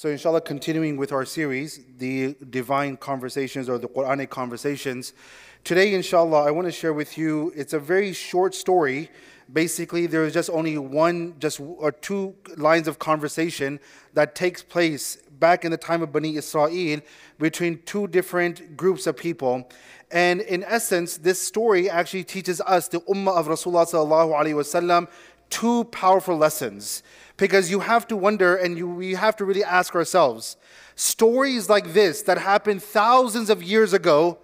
So, inshallah, continuing with our series, the divine conversations or the Quranic conversations. Today, inshallah, I want to share with you, it's a very short story. Basically, there is just only one, just or two lines of conversation that takes place back in the time of Bani Israel between two different groups of people. And in essence, this story actually teaches us, the Ummah of Rasulullah, two powerful lessons because you have to wonder and you, we have to really ask ourselves stories like this that happened thousands of years ago,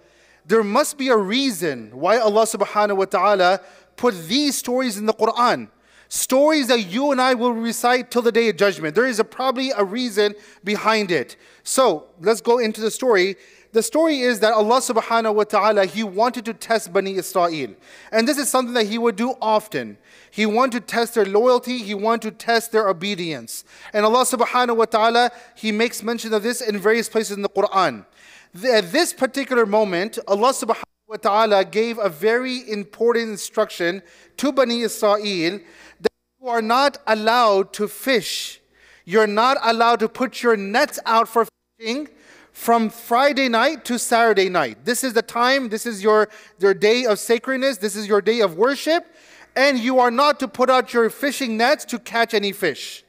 there must be a reason why Allah subhanahu wa ta'ala put these stories in the Quran. Stories that you and I will recite till the day of judgment. There is a, probably a reason behind it. So let's go into the story. The story is that Allah subhanahu wa ta'ala, He wanted to test Bani Israel. And this is something that He would do often. He wanted to test their loyalty, He wanted to test their obedience. And Allah subhanahu wa ta'ala, He makes mention of this in various places in the Quran. At this particular moment, Allah subhanahu wa ta'ala gave a very important instruction to Bani Israel that you are not allowed to fish. You're not allowed to put your nets out for fishing from Friday night to Saturday night. This is the time, this is your, your day of sacredness, this is your day of worship, and you are not to put out your fishing nets to catch any fish.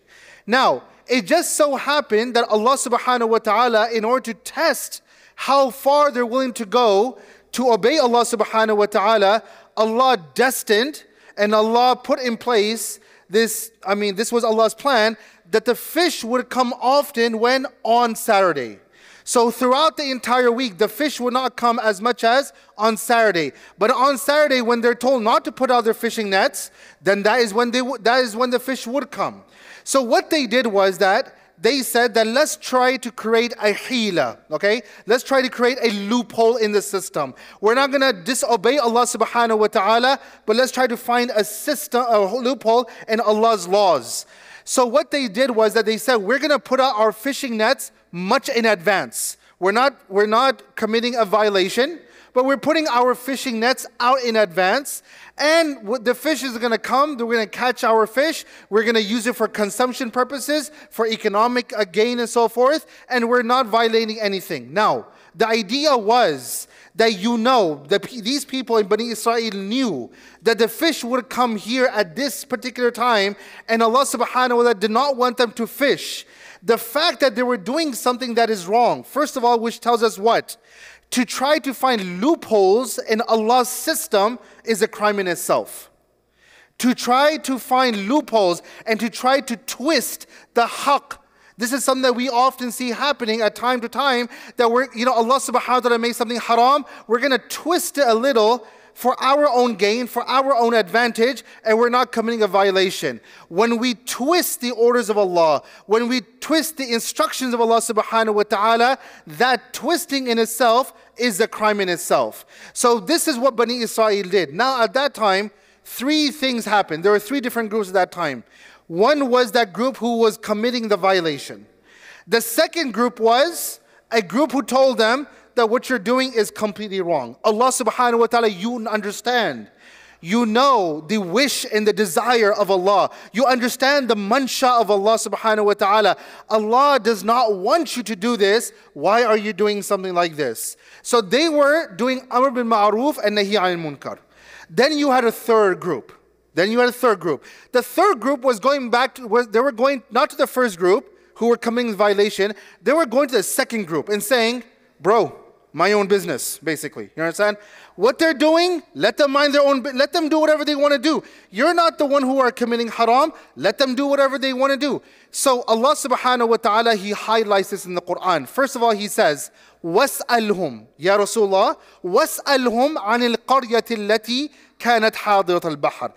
Now, it just so happened that Allah subhanahu wa ta'ala, in order to test how far they're willing to go to obey Allah subhanahu wa ta'ala, Allah destined and Allah put in place this, I mean, this was Allah's plan, that the fish would come often when on Saturday. So throughout the entire week, the fish would not come as much as on Saturday. But on Saturday, when they're told not to put out their fishing nets, then that is when they that is when the fish would come. So what they did was that they said that let's try to create a hila, okay? Let's try to create a loophole in the system. We're not gonna disobey Allah subhanahu wa ta'ala, but let's try to find a system, a loophole in Allah's laws. So what they did was that they said, we're gonna put out our fishing nets much in advance. We're not, we're not committing a violation, but we're putting our fishing nets out in advance. And the fish is going to come. We're going to catch our fish. We're going to use it for consumption purposes, for economic uh, gain, and so forth. And we're not violating anything. Now, the idea was that you know that these people in Bani Israel knew that the fish would come here at this particular time, and Allah subhanahu wa ta'ala did not want them to fish the fact that they were doing something that is wrong, first of all, which tells us what? To try to find loopholes in Allah's system is a crime in itself. To try to find loopholes and to try to twist the haqq this is something that we often see happening at time to time that we're, you know, Allah subhanahu wa ta'ala made something haram. We're going to twist it a little for our own gain, for our own advantage, and we're not committing a violation. When we twist the orders of Allah, when we twist the instructions of Allah subhanahu wa ta'ala, that twisting in itself is a crime in itself. So this is what Bani Israel did. Now at that time, three things happened. There were three different groups at that time. One was that group who was committing the violation. The second group was a group who told them that what you're doing is completely wrong. Allah subhanahu wa ta'ala, you understand. You know the wish and the desire of Allah. You understand the mansha of Allah subhanahu wa ta'ala. Allah does not want you to do this. Why are you doing something like this? So they were doing Amr bil Ma'ruf and Nahi al Munkar. Then you had a third group. Then you had a third group. The third group was going back to, they were going not to the first group who were committing violation, they were going to the second group and saying, Bro, my own business, basically. You understand? What they're doing, let them mind their own, let them do whatever they want to do. You're not the one who are committing haram, let them do whatever they want to do. So Allah subhanahu wa ta'ala, He highlights this in the Quran. First of all, He says, وَاسْأَلْهُمْ يا رسول الله وَاسْأَلْهُمْ عَنِ الْقَرْيَةِ الَّتِي كَانَتْ حَاضِرَةَ الْبَحْرِ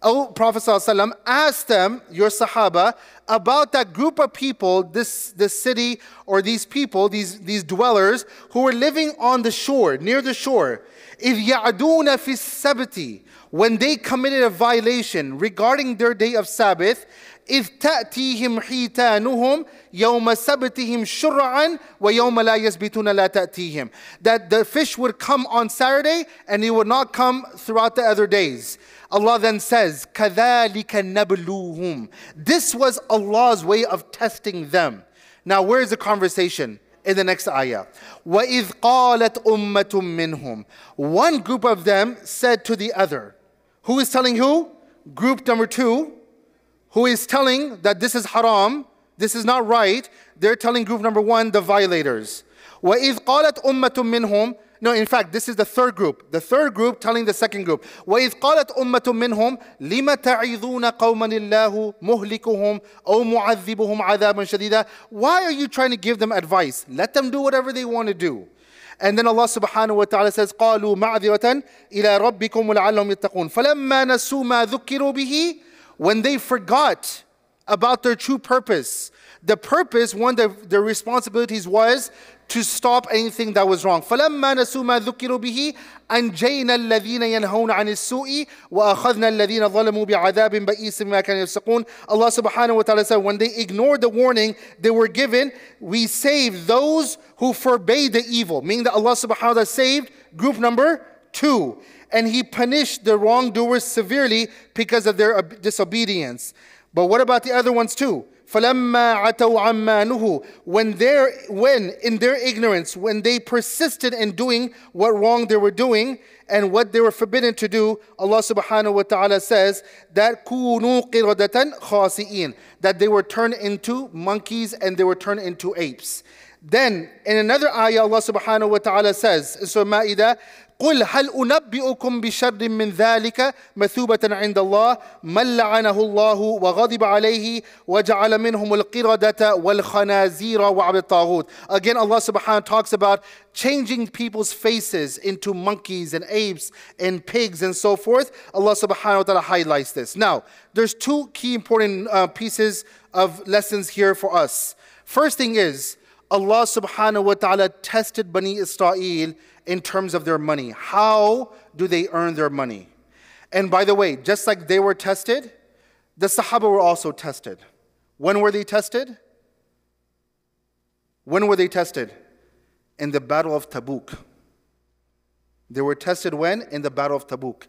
O Prophet ﷺ, ask them, your Sahaba, about that group of people, this, this city or these people, these, these dwellers who were living on the shore, near the shore. إِذْ يَعْدُونَ فِي السَّبْتِ When they committed a violation regarding their day of Sabbath, إذ تأتيهم حيتانهم يوم سبتهم شرعا ويوم لا يسبتون لا تأتيهم That the fish would come on Saturday and it would not come throughout the other days. Allah then says, كَذَلِكَ نَبْلُوهُمْ This was Allah's way of testing them. Now, where is the conversation? In the next ayah. وَإِذْ قَالَتْ أُمَّةٌ مِّنْهُمْ One group of them said to the other. Who is telling who? Group number two, who is telling that this is haram, this is not right. They're telling group number one, the violators. وَإِذْ قَالَتْ أُمَّةٌ مِّنْهُمْ no, in fact, this is the third group. The third group telling the second group. وَإِذْ قَالَتْ أُمَّةٌ مِّنْهُمْ لِمَ تَعِذُونَ قَوْمًا اللَّهُ مُهْلِكُهُمْ أَوْ مُعَذِّبُهُمْ عَذَابًا شَدِيدًا Why are you trying to give them advice? Let them do whatever they want to do. And then Allah subhanahu wa ta'ala says, قَالُوا مَعْذِرَةً إِلَىٰ رَبِّكُمْ لَعَلَّهُمْ يَتَّقُونَ فَلَمَّا نَسُوا مَا ذُكِّرُوا بِهِ When they forgot about their true purpose, the purpose, one of their responsibilities was to stop anything that was wrong. فَلَمَّا نَسُوا مَا ذُكِّرُوا بِهِ أَنْجَيْنَا الَّذِينَ يَنْهَوْنَ عَنِ السُّوءِ وَأَخَذْنَا الَّذِينَ ظَلَمُوا بِعَذَابٍ بَئِيسٍ مَا كَانُوا يَفْسِقُونَ Allah subhanahu wa ta'ala said, when they ignored the warning they were given, we saved those who forbade the evil. Meaning that Allah subhanahu wa ta'ala saved group number two. And He punished the wrongdoers severely because of their disobedience. But what about the other ones too? فَلَمَّا عَتَوْا عَمَّا نُهُوا When, when in their ignorance, when they persisted in doing what wrong they were doing and what they were forbidden to do, Allah subhanahu wa ta'ala says that كُونُوا قِرَدَةً خَاسِئِينَ That they were turned into monkeys and they were turned into apes. Then in another ayah, Allah subhanahu wa ta'ala says in Surah Ma'idah, قل هل أنبئكم بشر من ذلك مثوبة عند الله من لعنه الله وغضب عليه وجعل منهم القردة والخنازير وعبد الطاغوت Again Allah subhanahu wa ta'ala talks about changing people's faces into monkeys and apes and pigs and so forth. Allah subhanahu wa ta'ala highlights this. Now, there's two key important uh, pieces of lessons here for us. First thing is, Allah subhanahu wa ta'ala tested Bani Israel in terms of their money. How do they earn their money? And by the way, just like they were tested, the Sahaba were also tested. When were they tested? When were they tested? In the Battle of Tabuk. They were tested when? In the Battle of Tabuk.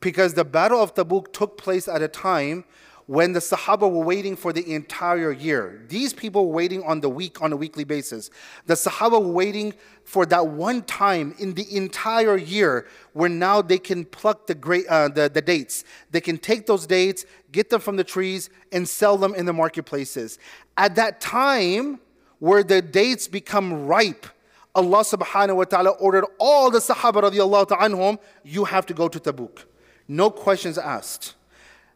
Because the Battle of Tabuk took place at a time when the Sahaba were waiting for the entire year. These people were waiting on the week on a weekly basis. The Sahaba were waiting for that one time in the entire year where now they can pluck the, great, uh, the, the dates. They can take those dates, get them from the trees, and sell them in the marketplaces. At that time where the dates become ripe, Allah subhanahu wa ta'ala ordered all the Sahaba radiallahu ta'anhum, you have to go to Tabuk. No questions asked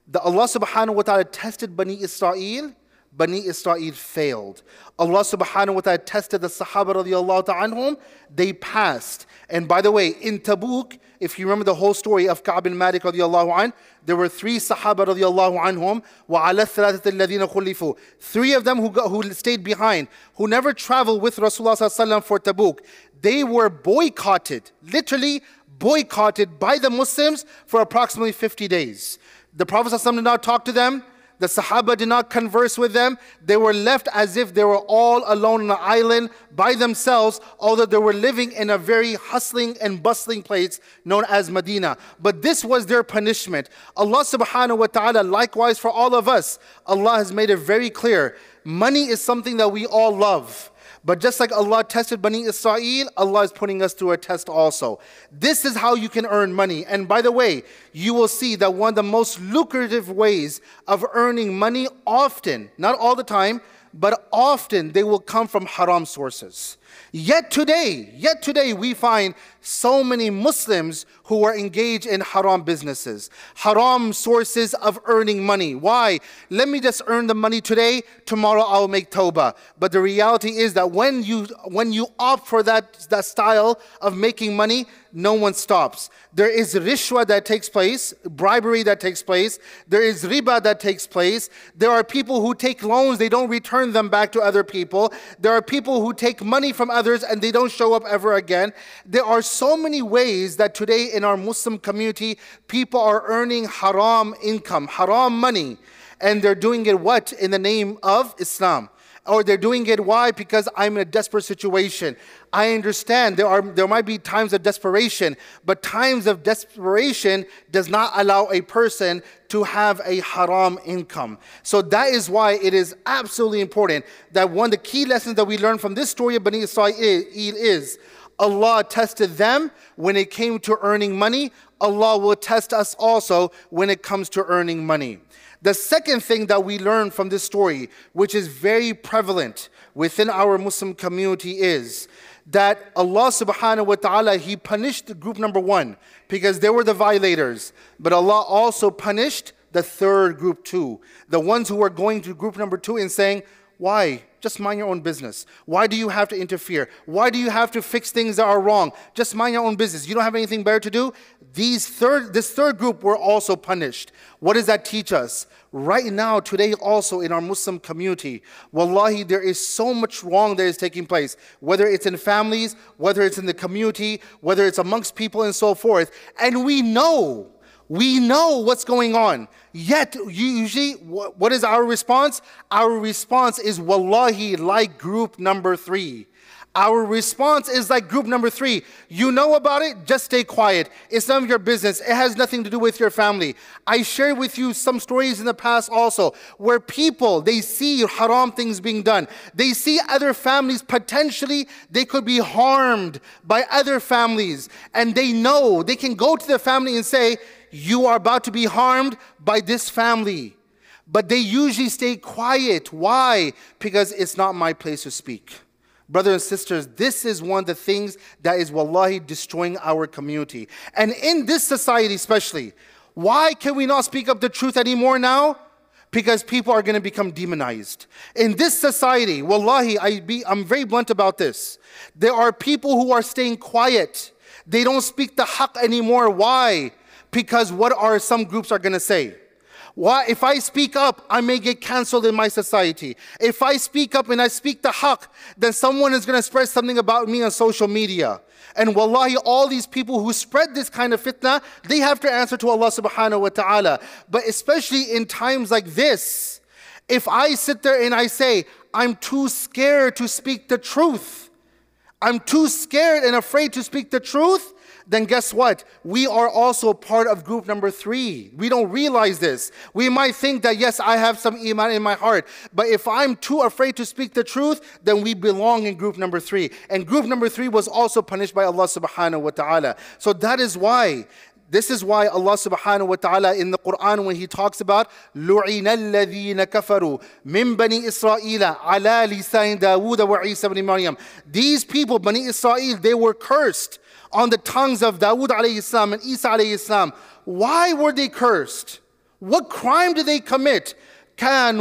the Allah subhanahu wa ta'ala tested Bani Israel, Bani Israel failed. Allah subhanahu wa ta'ala tested the Sahaba radiallahu ta'anhum, they passed. And by the way, in Tabuk, if you remember the whole story of Ka'b bin Malik radiallahu an, there were three Sahaba radiallahu anhum, وَعَلَى الثَّلَاثَةِ الَّذِينَ خُلِّفُوا Three of them who, got, who stayed behind, who never traveled with Rasulullah for Tabuk. They were boycotted, literally boycotted by the Muslims for approximately 50 days. The Prophet ﷺ did not talk to them. The Sahaba did not converse with them. They were left as if they were all alone on an island by themselves, although they were living in a very hustling and bustling place known as Medina. But this was their punishment. Allah subhanahu wa ta'ala, likewise for all of us, Allah has made it very clear. Money is something that we all love. But just like Allah tested Bani Israel, Allah is putting us through a test also. This is how you can earn money. And by the way, you will see that one of the most lucrative ways of earning money often, not all the time, but often they will come from haram sources. Yet today, yet today, we find so many Muslims who are engaged in haram businesses, haram sources of earning money. Why? Let me just earn the money today, tomorrow I'll make tawbah. But the reality is that when you when you opt for that, that style of making money, no one stops. There is rishwa that takes place, bribery that takes place. There is riba that takes place. There are people who take loans, they don't return them back to other people. There are people who take money from others and they don't show up ever again. There are so many ways that today in our Muslim community, people are earning haram income, haram money, and they're doing it what? In the name of Islam. Or they're doing it why? Because I'm in a desperate situation. I understand there are there might be times of desperation, but times of desperation does not allow a person to have a haram income. So that is why it is absolutely important that one of the key lessons that we learn from this story of Bani Israel is Allah tested them when it came to earning money. Allah will test us also when it comes to earning money. The second thing that we learn from this story, which is very prevalent within our Muslim community, is that Allah subhanahu wa ta'ala, He punished the group number one because they were the violators. But Allah also punished the third group too. The ones who were going to group number two and saying, Why? Just mind your own business. Why do you have to interfere? Why do you have to fix things that are wrong? Just mind your own business. You don't have anything better to do? These third, this third group were also punished. What does that teach us? Right now, today, also in our Muslim community, wallahi, there is so much wrong that is taking place, whether it's in families, whether it's in the community, whether it's amongst people and so forth. And we know we know what's going on. Yet, usually, what is our response? Our response is, Wallahi, like group number three. Our response is like group number three. You know about it, just stay quiet. It's none of your business. It has nothing to do with your family. I shared with you some stories in the past also where people, they see haram things being done. They see other families potentially, they could be harmed by other families. And they know they can go to the family and say, you are about to be harmed by this family. But they usually stay quiet. Why? Because it's not my place to speak. Brothers and sisters, this is one of the things that is wallahi destroying our community. And in this society, especially, why can we not speak up the truth anymore now? Because people are going to become demonized. In this society, wallahi, I be, I'm very blunt about this. There are people who are staying quiet. They don't speak the haqq anymore. Why? Because what are some groups are going to say? Why, if I speak up, I may get canceled in my society. If I speak up and I speak the haqq, then someone is going to spread something about me on social media. And wallahi, all these people who spread this kind of fitna, they have to answer to Allah subhanahu wa ta'ala. But especially in times like this, if I sit there and I say, I'm too scared to speak the truth, I'm too scared and afraid to speak the truth, then guess what? We are also part of group number three. We don't realize this. We might think that, yes, I have some iman in my heart, but if I'm too afraid to speak the truth, then we belong in group number three. And group number three was also punished by Allah subhanahu wa ta'ala. So that is why this is why Allah subhanahu wa ta'ala in the Quran when He talks about لُعِنَ الَّذِينَ كَفَرُوا مِن بَنِي إِسْرَائِيلَ عَلَى لِسَانِ دَاوُودَ وَعِيسَى بْنِ مَرْيَمَ These people, Bani Israel, they were cursed on the tongues of Dawood alayhi salam and Isa alayhi salam. Why were they cursed? What crime did they commit? They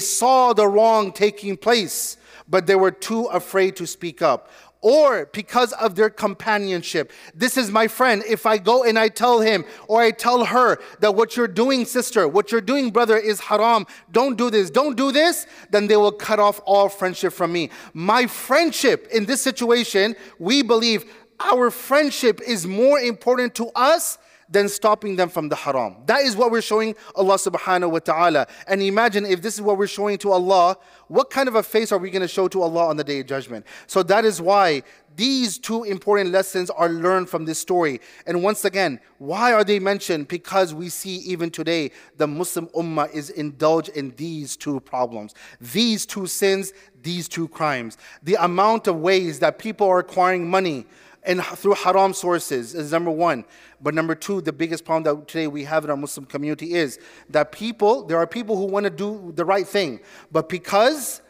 saw the wrong taking place, but they were too afraid to speak up or because of their companionship. This is my friend. If I go and I tell him or I tell her that what you're doing, sister, what you're doing, brother, is haram, don't do this, don't do this, then they will cut off all friendship from me. My friendship in this situation, we believe our friendship is more important to us than stopping them from the haram. That is what we're showing Allah subhanahu wa ta'ala. And imagine if this is what we're showing to Allah, what kind of a face are we going to show to Allah on the day of judgment? So that is why these two important lessons are learned from this story. And once again, why are they mentioned? Because we see even today the Muslim Ummah is indulged in these two problems, these two sins, these two crimes. The amount of ways that people are acquiring money and through haram sources is number one. But number two, the biggest problem that today we have in our Muslim community is that people, there are people who want to do the right thing, but because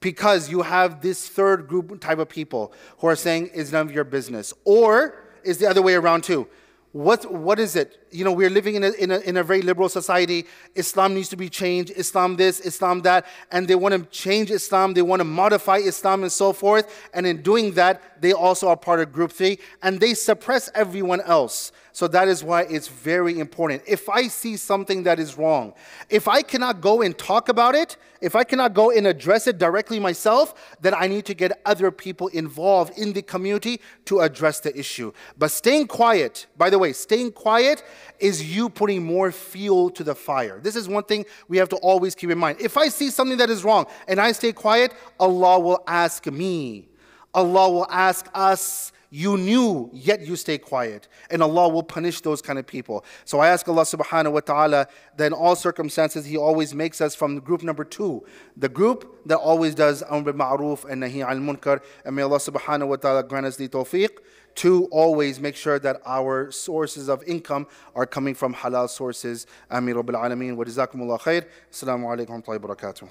because you have this third group type of people who are saying it's none of your business, or is the other way around too. What, what is it? You know, we're living in a, in, a, in a very liberal society. Islam needs to be changed. Islam this, Islam that. And they want to change Islam. They want to modify Islam and so forth. And in doing that, they also are part of Group 3. And they suppress everyone else. So that is why it's very important. If I see something that is wrong, if I cannot go and talk about it, if I cannot go and address it directly myself, then I need to get other people involved in the community to address the issue. But staying quiet, by the way, staying quiet is you putting more fuel to the fire. This is one thing we have to always keep in mind. If I see something that is wrong and I stay quiet, Allah will ask me. Allah will ask us you knew, yet you stay quiet. And Allah will punish those kind of people. So I ask Allah subhanahu wa ta'ala that in all circumstances, He always makes us from group number two, the group that always does amr bil ma'ruf and nahi al munkar. And may Allah subhanahu wa ta'ala grant us the tawfiq to always make sure that our sources of income are coming from halal sources. Ameen Rabbil Alameen. Wa jazakumullah khair. Assalamu alaikum wa barakatuh.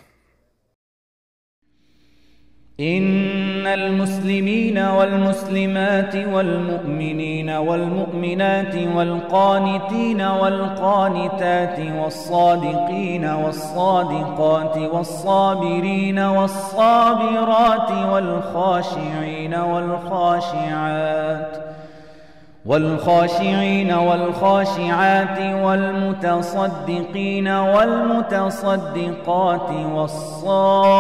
إن المسلمين والمسلمات والمؤمنين والمؤمنات والقانتين والقانتات والصادقين والصادقات والصابرين والصابرات والخاشعين والخاشعات والخاشعين والخاشعات والمتصدقين والمتصدقات والصائمين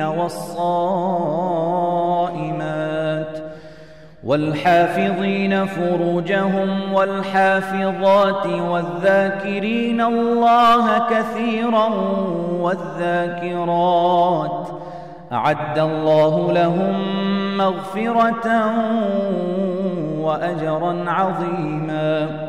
والصائمات والحافظين فروجهم والحافظات والذاكرين الله كثيرا والذاكرات أعد الله لهم مغفرة وأجرا عظيما.